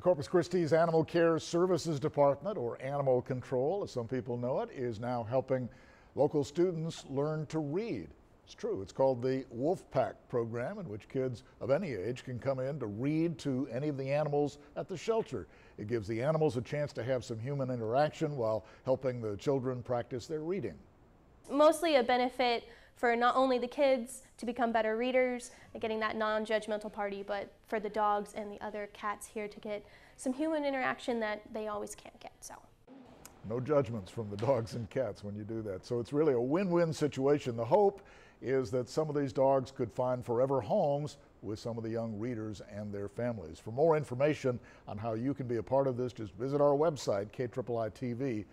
Corpus Christi's Animal Care Services Department, or Animal Control as some people know it, is now helping local students learn to read. It's true, it's called the Wolf Pack program, in which kids of any age can come in to read to any of the animals at the shelter. It gives the animals a chance to have some human interaction while helping the children practice their reading mostly a benefit for not only the kids to become better readers getting that non-judgmental party, but for the dogs and the other cats here to get some human interaction that they always can't get. So. No judgments from the dogs and cats when you do that. So it's really a win-win situation. The hope is that some of these dogs could find forever homes with some of the young readers and their families. For more information on how you can be a part of this, just visit our website, KIIITV.com.